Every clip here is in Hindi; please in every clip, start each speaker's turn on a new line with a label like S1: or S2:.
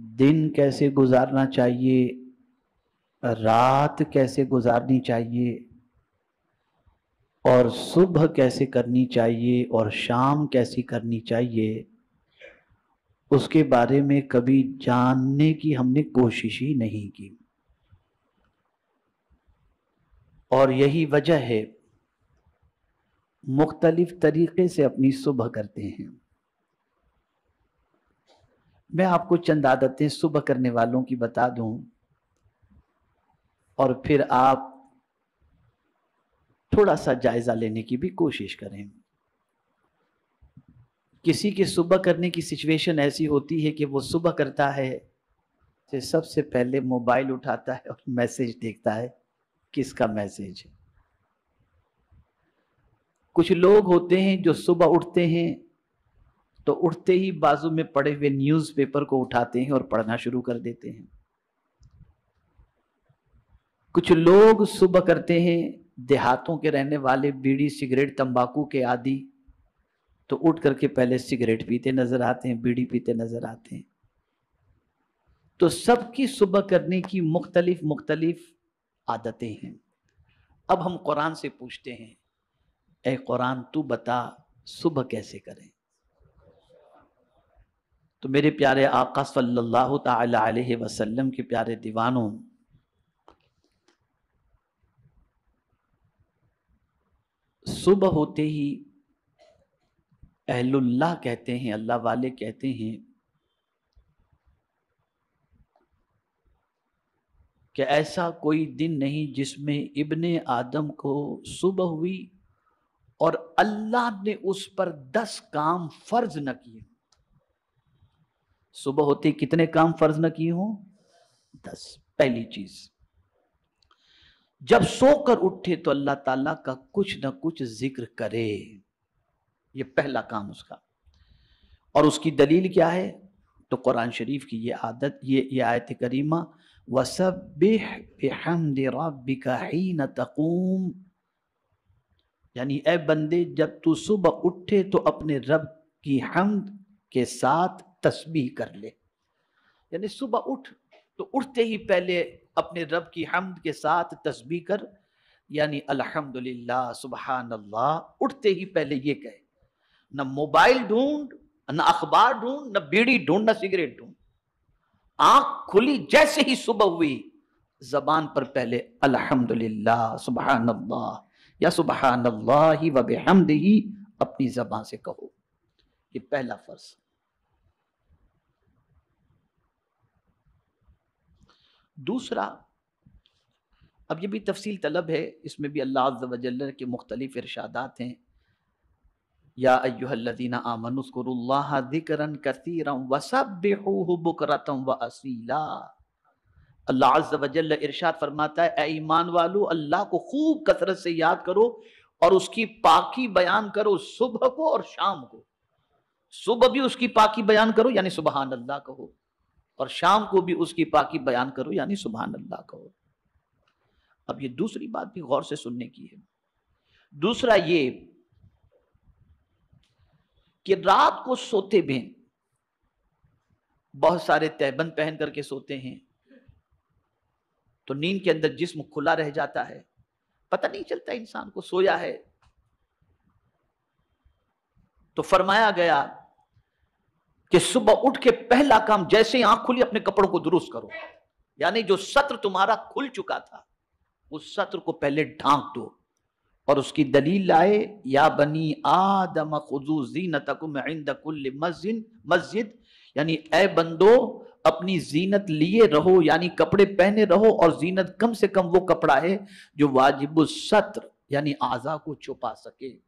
S1: दिन कैसे गुजारना चाहिए? रात कैसे गुजारनी चाहिए? और सुबह कैसे करनी चाहिए? और शाम कैसी करनी चाहिए? उसके बारे में कभी जानने की हमने कोशिश ही नहीं की। और यही वजह है, मुख्तलिफ़ तरीके से अपनी सुबह करते हैं। मैं आपको चंद आदतें सुबह करने वालों की बता दूँ, और फिर आप थोड़ा सा जायजा लेने की भी कोशिश करें। किसी के सुबह करने की सिचुएशन ऐसी होती है कि वो सुबह करता है तो सबसे पहले मोबाइल उठाता है और मैसेज देखता है, किसका मैसेज है। कुछ लोग होते हैं जो सुबह उठते हैं तो उठते ही बाजू में पड़े हुए न्यूज़पेपर को उठाते हैं और पढ़ना शुरू कर देते हैं। कुछ लोग सुबह करते हैं, देहातों के रहने वाले बीड़ी, सिगरेट, तंबाकू के आदि। तो उठ करके पहले सिगरेट पीते नज़र आते हैं, बीड़ी पीते नज़र आते हैं। तो सबकी सुबह करने की मुख्तलिफ़ मुख्तलिफ़ आदतें हैं। अब हम कुरान से पूछते हैं, ए कुरान, तू बता, सुबह कैसे करें? तो मेरे प्यारे आका सल्लल्लाहु अलैहि वसल्लम के प्यारे दीवानों, सुबह होते ही अहलुल्लाह कहते हैं, अल्लाह वाले कहते हैं कि ऐसा कोई दिन नहीं जिसमें इब्ने आदम को सुबह हुई और अल्लाह ने उस पर दस काम फ़र्ज़ न किए। सुबह होते कितने काम फ़र्ज़ न किए हों? दस। पहली चीज़, जब सोकर उठे तो अल्लाह ताला का कुछ ना कुछ ज़िक्र करे। ये पहला काम उसका। और उसकी दलील क्या है? तो कुरान शरीफ की ये आदत, ये ये आयत करीमा वसबिका तकूम। यानी ए बंदे, जब तू सुबह उठे तो अपने रब की हमद के साथ तस्बीह कर ले। यानी सुबह उठ तो उठते ही पहले अपने रब की हमद के साथ तस्बीह कर, यानी अल्हम्दुलिल्लाह सुबहान अल्लाह उठते ही पहले ये कहे, न मोबाइल ढूंढ, न अखबार ढूंढ, न बीड़ी ढूंढ, न सिगरेट ढूंढ। आँख खुली, जैसे ही सुबह हुई, जबान पर पहले अल्हम्दुलिल्लाह सुबहान अल्लाह या सुबहान अल्लाह ही व बेहमद ही अपनी जबान से कहो। ये पहला फ़र्ज़। दूसरा, अब ये भी तफसील तलब है, इसमें भी अल्लाह के मुख्तलिफ़ इरशादात हैं। या अयुहल्लदीना आमनुस्कुरुल्लाह दिकरन कसीरम वसब्बिहुहु बुकरतम व असीला। अल्लाह अज़्ज़ वजल्ल इरशाद फरमाता है ए ईमान वालो, अल्लाह को खूब कसरत से याद करो और उसकी पाकी बयान करो सुबह को और शाम को। सुबह भी उसकी पाकी बयान करो, यानी सुबहान अल्लाह कहो। और शाम को भी उसकी पाकी बयान करो, यानी सुबह अल्लाह कहो। अब ये दूसरी बात भी गौर से सुनने की है। दूसरा ये कि रात को सोते भी बहुत सारे तैबंद पहन करके सोते हैं तो नींद के अंदर जिस्म खुला रह जाता है। पता नहीं चलता इंसान को सोया है। तो फरमाया गया कि सुबह उठ के पहला काम जैसे ही आँख खुली, अपने कपड़ों को दुरुस्त करो। यानी जो सत्र तुम्हारा खुल चुका था, उस सत्र को पहले ढांक दो और उसकी दलील लाए, या बनी आदम मस्जिद यानी ए बंदो, अपनी जीनत लिए रहो, यानी कपड़े पहने रहो और जीनत कम से कम वो कपड़ा है जो वाजिब सत्र, यानी आजा को छुपा सके।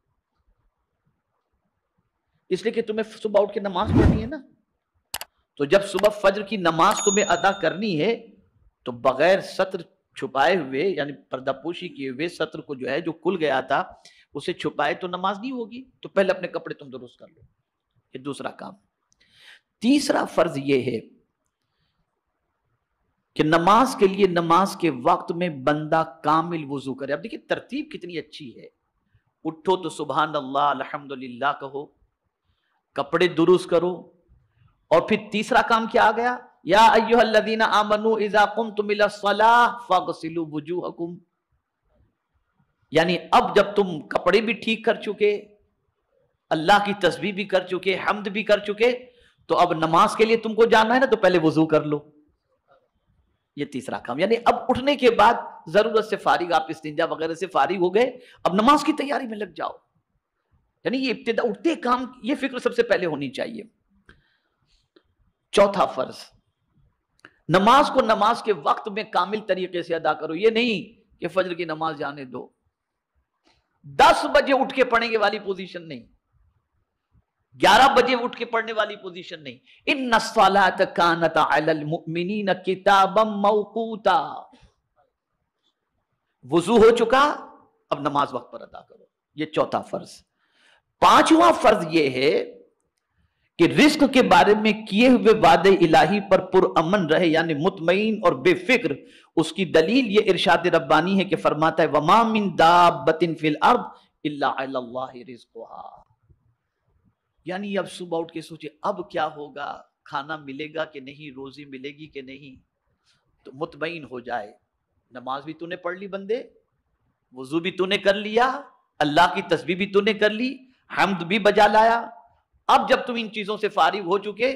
S1: इसलिए कि तुम्हें सुबह उठ के नमाज़ पढ़नी है ना? तो जब सुबह फजर की नमाज़ तुम्हें अदा करनी है तो बगैर सत्र छुपाए हुए, यानी पर्दापोशी किए हुए सत्र को जो है, जो खुल गया था, उसे छुपाए तो नमाज़ नहीं होगी। तो पहले अपने कपड़े तुम दुरुस्त कर लो। ये दूसरा काम। तीसरा फ़र्ज़ ये है कि नमाज़ के लिए, नमाज़ के वक्त में बंदा कामिल वज़ू करे। अब देखिए, तरतीब कितनी अच्छी है। उठो तो सुबह अल्लाह अल्हम्दुलिल्लाह कहो। कपड़े दुरुस्त करो। और फिर तीसरा काम क्या आ गया? या अय्युहल्लज़ीना आमनू इज़ा कुमतुम इलस्सलाह फगसिलू वुजूहकुम। यानी अब जब तुम कपड़े भी ठीक कर चुके, अल्लाह की तस्बीह भी कर चुके, हमद भी कर चुके तो अब नमाज़ के लिए तुमको जाना है ना तो पहले वज़ू कर लो। ये तीसरा काम। यानी अब उठने के बाद ज़रूरत से फारिग, आप इस्तिंजा वगैरह से फारिग हो गए, अब नमाज़ की तैयारी में लग जाओ। यानी ये इब्तदा, उठते काम, ये फ़िक्र सबसे पहले होनी चाहिए। चौथा फ़र्ज़, नमाज़ को नमाज़ के वक्त में कामिल तरीके से अदा करो। ये नहीं कि फजर की नमाज़ जाने दो। दस बजे उठ के पढ़ेंगे वाली पोजीशन नहीं। ग्यारह बजे उठ के पढ़ने वाली पोजीशन नहीं। इन नसलात कानत अलमिन किताबम मौकूता। वज़ू हो चुका, अब नमाज़ वक्त पर अदा करो। ये चौथा फ़र्ज़। पांचवा फ़र्ज़ यह है कि रिस्क के बारे में किए हुए वादे इलाही पर पुरअमन रहे, यानी मुतमईन और बेफिक्र, उसकी दलील ये इरशाद रब्बानी है कि फरमाता है वमामिन दाबतिन फिल अर्द रिस्कुहा यानी अब सुबह उठ के सोचे अब क्या होगा? खाना मिलेगा कि नहीं? रोजी मिलेगी कि नहीं? तो मुतमिन हो जाए। नमाज़ भी तूने पढ़ ली बंदे, वज़ू भी तूने कर लिया, अल्लाह की तस्वीर भी तूने कर ली हमद भी बजा लाया। अब जब तुम इन चीज़ों से फारिग हो चुके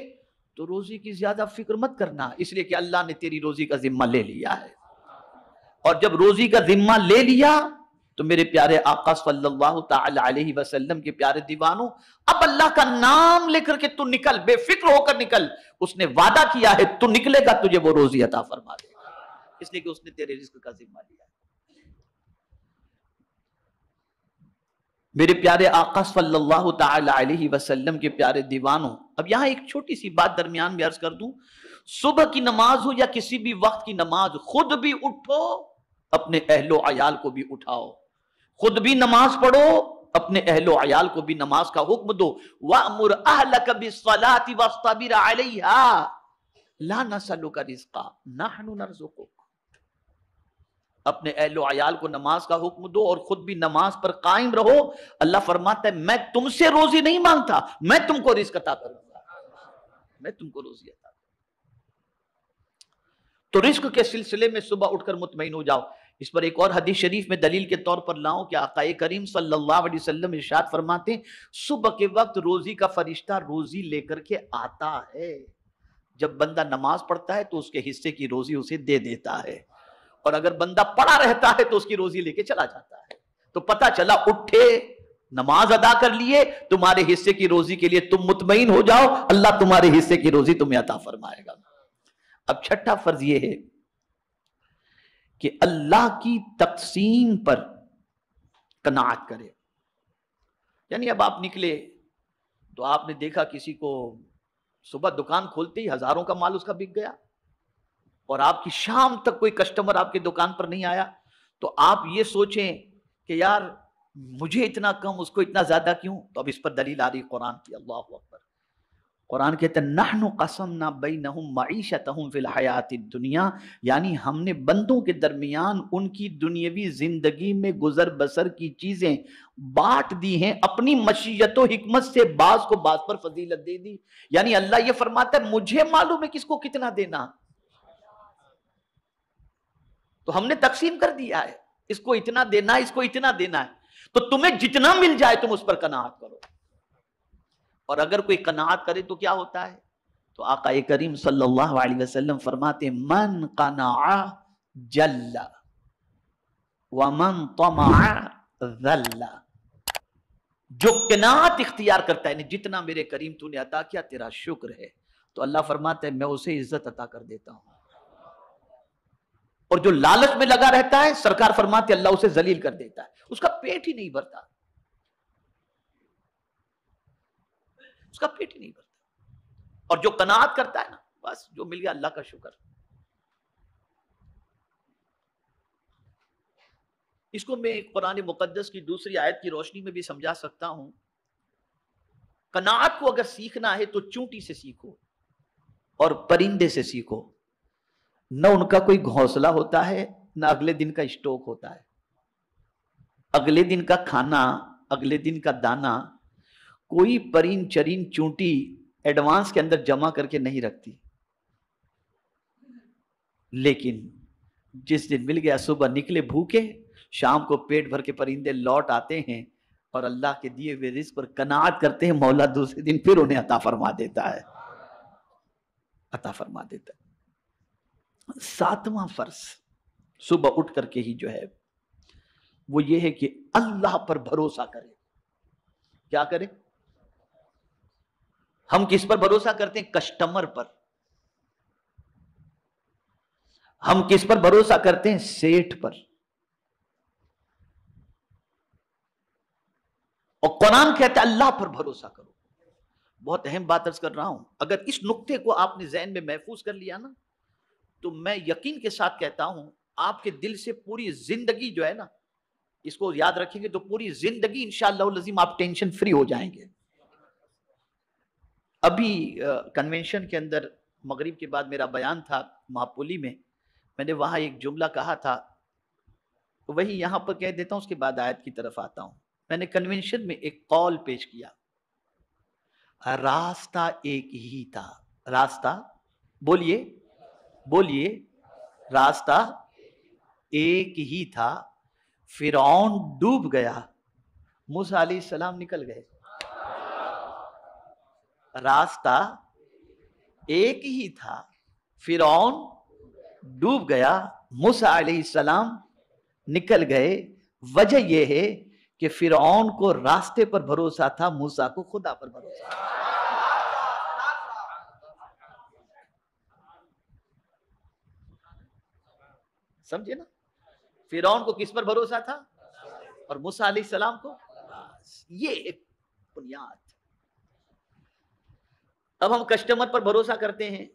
S1: तो रोजी की ज़्यादा फ़िक्र मत करना। इसलिए कि अल्लाह ने तेरी रोजी का जिम्मा ले लिया है। और जब रोजी का जिम्मा ले लिया तो मेरे प्यारे आका सल्लल्लाहु अलैहि वसल्लम के प्यारे दीवानों, अब अल्लाह का नाम लेकर के तू निकल, बेफिक्र होकर निकल। उसने वादा किया है, तू निकलेगा, तुझे वो रोजी अता फरमा देगा। इसलिए कि उसने तेरे रिस्क का जिम्मा लिया। मेरे प्यारे आका सल्लल्लाहु अलैहि वसल्लम के प्यारे दीवानों, अब यहाँ एक छोटी सी बात दरमियान में अर्ज़ कर दूँ। सुबह की नमाज़ हो या किसी भी वक्त की नमाज़, खुद भी उठो, अपने अहलो अयाल को भी उठाओ। खुद भी नमाज़ पढ़ो, अपने अहलो अयाल को भी नमाज़ का हुक्म दो। वामुर ला नसलु का रिस्का नहनु नरजुकुक। अपने अहलो आयाल को नमाज़ का हुक्म दो और खुद भी नमाज़ पर कायम रहो। अल्लाह फरमाता है, मैं तुमसे रोजी नहीं माँगता, मैं तुमको रिस्क अता करूँगा। मैं तुमको रोजी अता तो रिस्क के सिलसिले में सुबह उठकर मुतमिन हो जाओ। इस पर एक और हदीस शरीफ में दलील के तौर पर लाऊं कि आकाए करीम सल्लल्लाहु अलैहि वसल्लम इरशाद फरमाते हैं, सुबह के वक्त रोजी का फरिश्ता रोजी लेकर के आता है। जब बंदा नमाज़ पढ़ता है तो उसके हिस्से की रोजी उसे दे देता है। और अगर बंदा पड़ा रहता है तो उसकी रोजी लेके चला जाता है। तो पता चला, उठे, नमाज़ अदा कर लिए, तुम्हारे हिस्से की रोजी के लिए तुम मुतमिन हो जाओ, अल्लाह तुम्हारे हिस्से की रोजी तुम्हें अता फरमाएगा। अब छठा फ़र्ज़ यह है कि अल्लाह की तकसीम पर कनात करे। यानी अब आप निकले तो आपने देखा किसी को सुबह दुकान खोलते ही हज़ारों का माल उसका बिक गया। और आपकी शाम तक कोई कस्टमर आपकी दुकान पर नहीं आया तो आप ये सोचें कि यार, मुझे इतना कम, उसको इतना ज़्यादा क्यों? तो अब इस पर दलील आ रही कुरान की, अल्लाह अकबर। कुरान कहते नहनु कसम ना बई नहम मीशत फिल हयात दुनिया। यानी हमने बंदों के दरमियान उनकी दुनियावी ज़िंदगी में गुजर बसर की चीज़ें बांट दी हैं, अपनी मशीयत, हिकमत से बाज को बाज पर फजीलत दे दी। यानी अल्लाह ये फरमाता है, मुझे मालूम है किसको कितना देना। तो हमने तकसीम कर दिया है। इसको इतना देना है, इसको इतना देना है। तो तुम्हें जितना मिल जाए, तुम उस पर कनाहत करो। और अगर कोई कनाहत करे तो क्या होता है? तो आका करीम सल्लल्लाहु अलैहि वसल्लम फरमाते, मन कना जल्ला वमन तमा जो कनात इख्तियार करता है जितना मेरे करीम तूने अता किया, तेरा शुक्र है। तो अल्लाह फरमाते मैं उसे इज़्ज़त अता कर देता हूँ। और जो लालच में लगा रहता है, सरकार फरमाते अल्लाह उसे जलील कर देता है। उसका पेट ही नहीं भरता। उसका पेट ही नहीं भरता। और जो कनात करता है ना, बस जो मिल गया अल्लाह का शुक्र। इसको मैं कुरान मुकद्दस की दूसरी आयत की रोशनी में भी समझा सकता हूँ। कनात को अगर सीखना है तो चूंटी से सीखो और परिंदे से सीखो। न उनका कोई घोंसला होता है, न अगले दिन का स्टॉक होता है। अगले दिन का खाना, अगले दिन का दाना, कोई परीन चरीन चूंटी एडवांस के अंदर जमा करके नहीं रखती। लेकिन जिस दिन मिल गया, सुबह निकले भूखे, शाम को पेट भर के परिंदे लौट आते हैं और अल्लाह के दिए हुए रिस्क पर कनात करते हैं, मौला दूसरे दिन फिर उन्हें अता फरमा देता है। अता फरमा देता है। सातवां फ़र्ज़ सुबह उठ करके ही जो है, वो ये है कि अल्लाह पर भरोसा करें। क्या करें? हम किस पर भरोसा करते हैं? कस्टमर पर। हम किस पर भरोसा करते हैं? सेठ पर। और कुरान कहता है, अल्लाह पर भरोसा करो। बहुत अहम बात अर्ज़ कर रहा हूँ। अगर इस नुक्ते को आपने जहन में महफूज कर लिया ना तो मैं यकीन के साथ कहता हूँ, आपके दिल से पूरी ज़िंदगी जो है ना, इसको याद रखेंगे तो पूरी ज़िंदगी इंशाल्लाह आप टेंशन फ्री हो जाएँगे। अभी कन्वेंशन के अंदर, मगरिब के बाद मेरा बयान था महापुली में, मैंने वहाँ एक जुमला कहा था वही यहाँ पर कह देता हूँ, उसके बाद आयत की तरफ़ आता हूँ। मैंने कन्वेंशन में एक कॉल पेश किया। रास्ता एक ही था। रास्ता? बोलिए। बोलिए, रास्ता एक ही था। फिर डूब गया। मूसा सलाम निकल गए। रास्ता एक ही था। फिर डूब गया। मूसा सलाम निकल गए। वजह यह है कि फिर को रास्ते पर भरोसा था, मूसा को खुदा पर भरोसा समझे ना? फिर को किस पर भरोसा था? और मूसा सलाम को? ये एक बुनियाद। अब हम कस्टमर पर भरोसा करते हैं।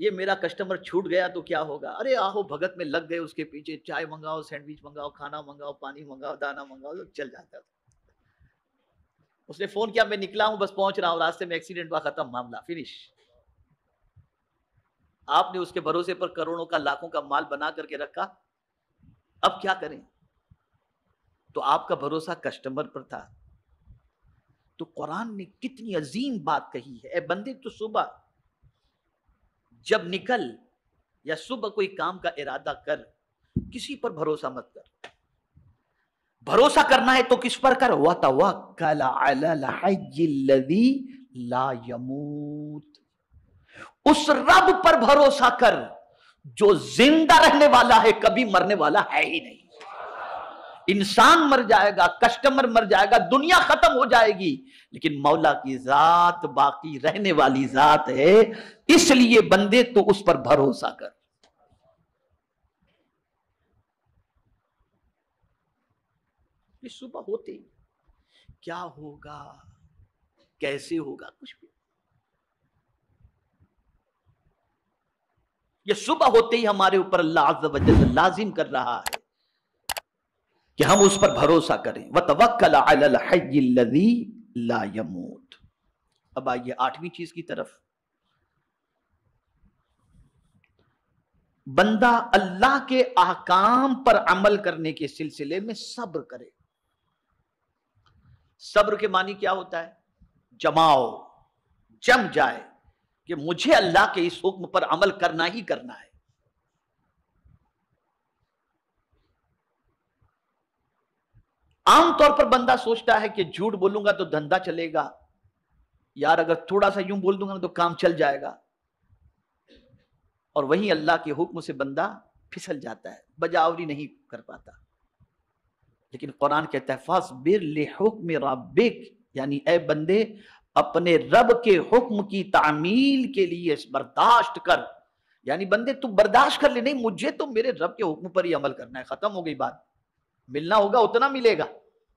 S1: ये मेरा कस्टमर छूट गया तो क्या होगा? अरे आहो, भगत में लग गए उसके पीछे। चाय मंगाओ सैंडविच मंगाओ, खाना मंगाओ, पानी मंगाओ, दाना मंगाओ तो चल जाता उसने फ़ोन किया, मैं निकला हूँ, बस पहुँच रहा हूँ, रास्ते में एक्सीडेंट हुआ, खत्म, मामला फिनिश आपने उसके भरोसे पर करोड़ों का, लाखों का माल बना करके रखा, अब क्या करें? तो आपका भरोसा कस्टमर पर था। तो कुरान ने कितनी अजीम बात कही है। ए बंदे तो सुबह, जब निकल या सुबह कोई काम का इरादा कर, किसी पर भरोसा मत कर। भरोसा करना है तो किस पर कर? वतवक्कल ला यमूत। उस रब पर भरोसा कर, जो ज़िंदा रहने वाला है, कभी मरने वाला है ही नहीं। इंसान मर जाएगा, कस्टमर मर जाएगा, दुनिया खत्म हो जाएगी, लेकिन मौला की जात बाकी रहने वाली जात है, इसलिए बंदे तो उस पर भरोसा कर। सुबह होते क्या होगा, कैसे होगा, कुछ भी। ये सुबह होते ही हमारे ऊपर अल्लाह लाजिम कर रहा है कि हम उस पर भरोसा करें। व तवक्ल ला यमूत। अब आइए आठवीं चीज़ की तरफ़। बंदा अल्लाह के आकाम पर अमल करने के सिलसिले में सब्र करे। सब्र के मानी क्या होता है? जमाओ, जम जाए। कि मुझे अल्लाह के इस हुक्म पर अमल करना ही करना है। आमतौर पर बंदा सोचता है कि झूठ बोलूँगा तो धंधा चलेगा। यार, अगर थोड़ा सा यूँ बोल दूँगा तो काम चल जाएगा। और वही अल्लाह के हुक्म से बंदा फिसल जाता है, बजावरी नहीं कर पाता। लेकिन कुरान कहता है फस बिर हुक्म रबिक यानी ए बंदे अपने रब के हुक्म की तामील के लिए बर्दाश्त कर। यानी बंदे, तू बर्दाश्त कर ले। नहीं, मुझे तो मेरे रब के हुक्म पर ही अमल करना है। खत्म हो गई बात। मिलना होगा, उतना मिलेगा।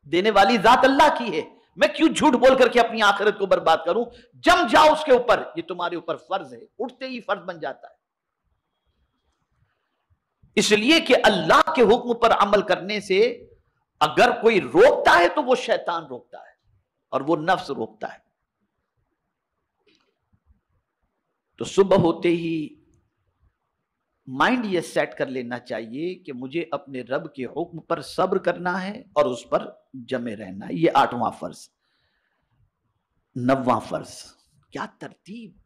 S1: देने वाली जात अल्लाह की है। मैं क्यों झूठ बोल करके अपनी आखिरत को बर्बाद करूँ? जम जाओ उसके ऊपर। ये तुम्हारे ऊपर फ़र्ज़ है। उठते ही फ़र्ज़ बन जाता है। इसलिए कि अल्लाह के हुक्म पर अमल करने से अगर कोई रोकता है तो वो शैतान रोकता है। और वो नफ्स रोकता है। तो सुबह होते ही माइंड ये सेट कर लेना चाहिए कि मुझे अपने रब के हुक्म पर सब्र करना है और उस पर जमे रहना है। ये आठवां फ़र्ज़। नवा फ़र्ज़। क्या तरतीब?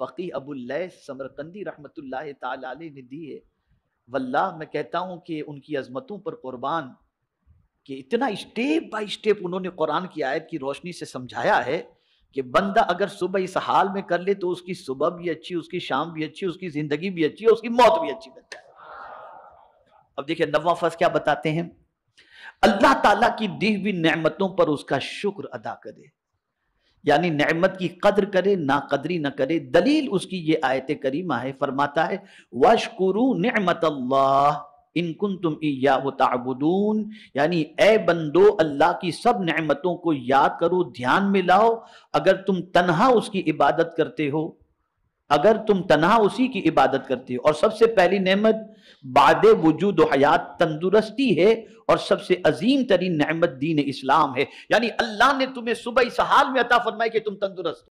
S1: फ़की अबुल्लै समरकंदी रहमत ने दी है। वल्लाह, मैं कहता हूँ कि उनकी अजमतों पर कुर्बान कि इतना स्टेप बाय स्टेप उन्होंने कुरान की आयत की रोशनी से समझाया है कि बंदा अगर सुबह इस हाल में कर ले तो उसकी सुबह भी अच्छी, उसकी शाम भी अच्छी, उसकी ज़िंदगी भी अच्छी उसकी मौत भी अच्छी बन जाए अब देखिए नवा फ़र्ज़ क्या बताते हैं? अल्लाह ताला की दी हुई नेमतों पर उसका शुक्र अदा करे। यानी नेमत की कद्र करे ना कदरी ना करे। दलील उसकी ये आयत करीमा है फरमाता है, वशकुरु नेमत अल्लाह। इनकुन तुम ताबुदून। यानी, ए बंदो, अल्लाह की सब नेमतों को याद करो, ध्यान में लाओ। अगर तुम तनहा उसकी इबादत करते हो, अगर तुम तनहा उसी की इबादत करते हो, और सबसे पहली नेमत, बाद वजूद हयात तंदुरुस्ती है, और सबसे अजीम तरीन नेमत दीन इस्लाम है। यानी, अल्लाह ने तुम्हें सुबह इस हाल में अता फरमाई कि तुम तंदुरुस्त